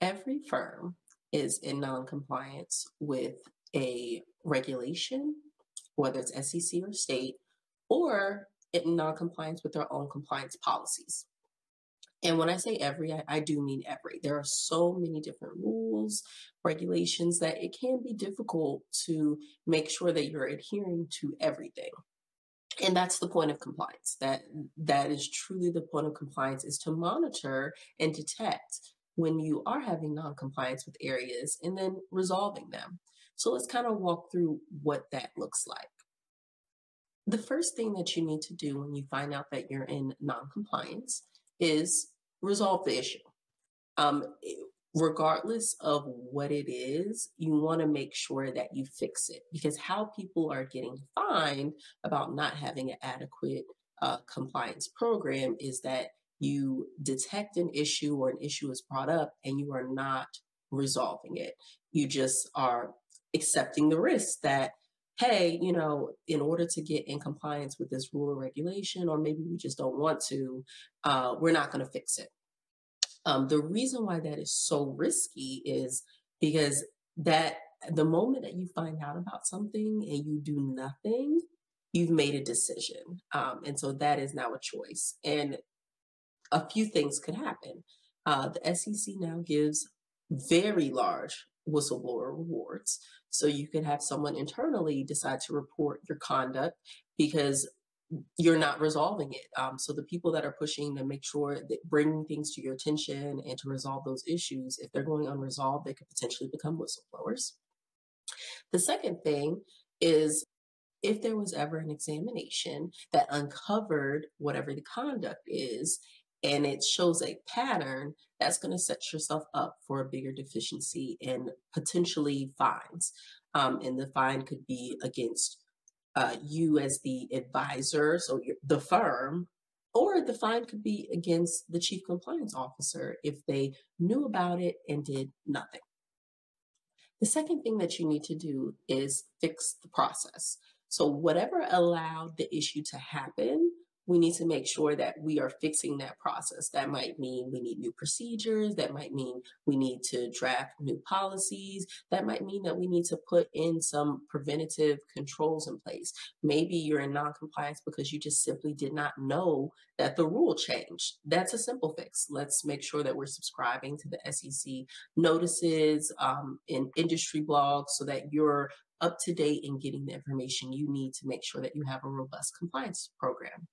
every firm is in non-compliance with a regulation, whether it's SEC or state, or in non-compliance with their own compliance policies. And when I say every, I, I, do mean every. There are so many different rules, regulations that it can be difficult to make sure that you're adhering to everything. And that's the point of compliance. That that is truly the point of compliance is to monitor and detect when you are having non-compliance with areas and then resolving them. So let's kind of walk through what that looks like. The first thing that you need to do when you find out that you're in non-compliance is resolve the issue. Um, regardless of what it is, you want to make sure that you fix it because how people are getting fined about not having an adequate uh, compliance program is that you detect an issue or an issue is brought up and you are not resolving it. You just are accepting the risk that hey, you know, in order to get in compliance with this rule or regulation, or maybe we just don't want to, uh, we're not going to fix it. Um, the reason why that is so risky is because that the moment that you find out about something and you do nothing, you've made a decision. Um, and so that is now a choice. And a few things could happen. Uh, the SEC now gives very large whistleblower rewards. So you could have someone internally decide to report your conduct because you're not resolving it. Um, so the people that are pushing to make sure that bringing things to your attention and to resolve those issues, if they're going unresolved, they could potentially become whistleblowers. The second thing is if there was ever an examination that uncovered whatever the conduct is and it shows a pattern, that's going to set yourself up for a bigger deficiency and potentially fines. Um, and the fine could be against uh, you as the advisor, so the firm, or the fine could be against the chief compliance officer if they knew about it and did nothing. The second thing that you need to do is fix the process. So, whatever allowed the issue to happen, we need to make sure that we are fixing that process. That might mean we need new procedures. That might mean we need to draft new policies. That might mean that we need to put in some preventative controls in place. Maybe you're in noncompliance because you just simply did not know that the rule changed. That's a simple fix. Let's make sure that we're subscribing to the SEC notices um, in industry blogs so that you're up to date in getting the information you need to make sure that you have a robust compliance program.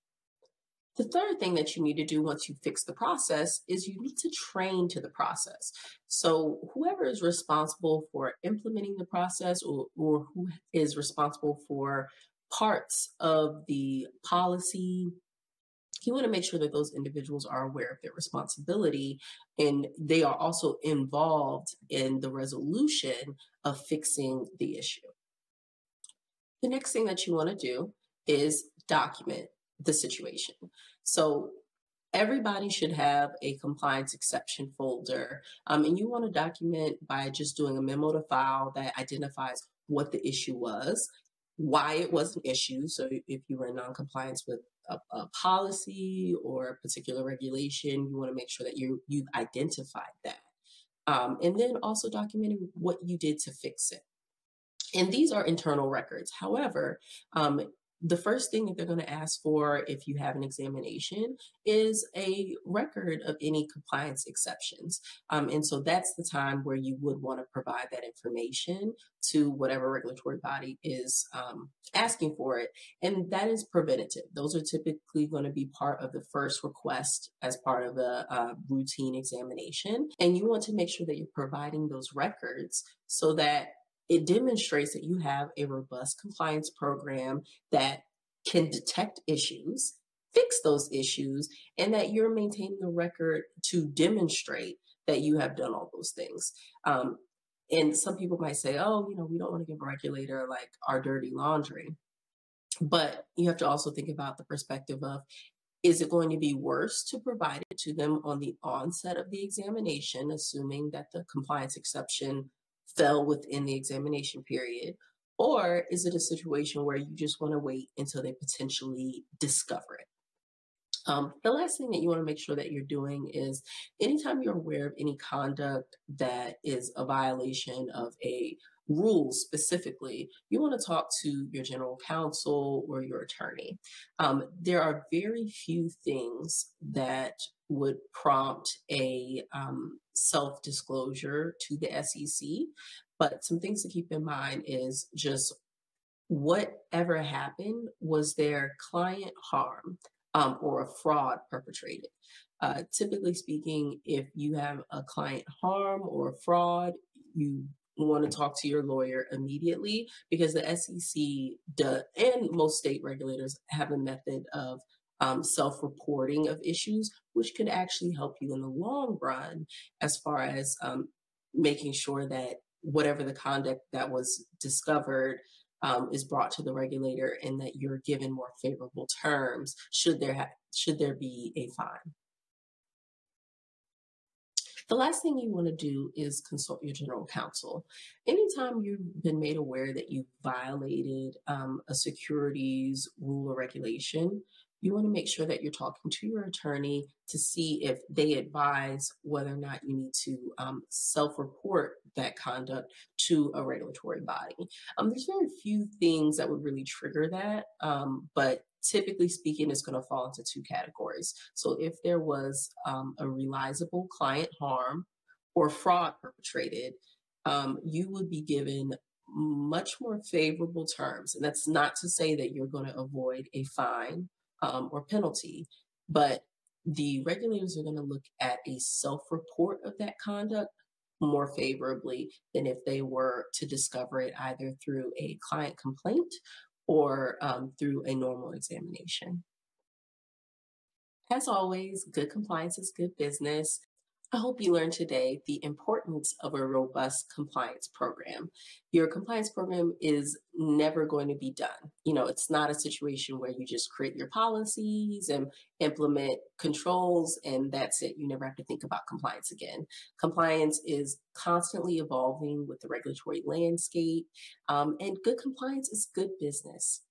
The third thing that you need to do once you fix the process is you need to train to the process. So, whoever is responsible for implementing the process or, or who is responsible for parts of the policy, you want to make sure that those individuals are aware of their responsibility and they are also involved in the resolution of fixing the issue. The next thing that you want to do is document the situation. So everybody should have a compliance exception folder. Um, and you want to document by just doing a memo to file that identifies what the issue was, why it was an issue. So if you were in non-compliance with a, a, policy or a particular regulation, you want to make sure that you you've identified that. Um, and then also documenting what you did to fix it. And these are internal records. However, um, the first thing that they're going to ask for if you have an examination is a record of any compliance exceptions. Um, and so that's the time where you would want to provide that information to whatever regulatory body is um, asking for it. And that is preventative. Those are typically going to be part of the first request as part of a, a routine examination. And you want to make sure that you're providing those records so that it demonstrates that you have a robust compliance program that can detect issues, fix those issues, and that you're maintaining a record to demonstrate that you have done all those things. Um, and some people might say, oh, you know, we don't want to give a regulator like our dirty laundry. But you have to also think about the perspective of is it going to be worse to provide it to them on the onset of the examination, assuming that the compliance exception fell within the examination period? Or is it a situation where you just want to wait until they potentially discover it? Um, the last thing that you want to make sure that you're doing is anytime you're aware of any conduct that is a violation of a rule specifically, you want to talk to your general counsel or your attorney. Um, there are very few things that would prompt a um, self disclosure to the SEC, but some things to keep in mind is just whatever happened, was there client harm? um, or a fraud perpetrated. Uh, typically speaking, if you have a client harm or fraud, you want to talk to your lawyer immediately because the SEC does, and most state regulators have a method of um, self reporting of issues, which could actually help you in the long run as far as um, making sure that whatever the conduct that was discovered um, is brought to the regulator and that you're given more favorable terms should there ha- should there be a fine. The last thing you want to do is consult your general counsel. Anytime you've been made aware that you violated um, a securities rule or regulation, you want to make sure that you're talking to your attorney to see if they advise whether or not you need to um, self report that conduct to a regulatory body. Um, there's very few things that would really trigger that, um, but typically speaking, it's going to fall into two categories. So if there was um, a realizable client harm or fraud perpetrated, um, you would be given much more favorable terms. And that's not to say that you're going to avoid a fine um, or penalty, but the regulators are going to look at a self report of that conduct more favorably than if they were to discover it either through a client complaint or um, through a normal examination. As always, good compliance is good business. I hope you learned today the importance of a robust compliance program. Your compliance program is never going to be done. You know, it's not a situation where you just create your policies and implement controls and that's it. You never have to think about compliance again. Compliance is constantly evolving with the regulatory landscape, um, and good compliance is good business.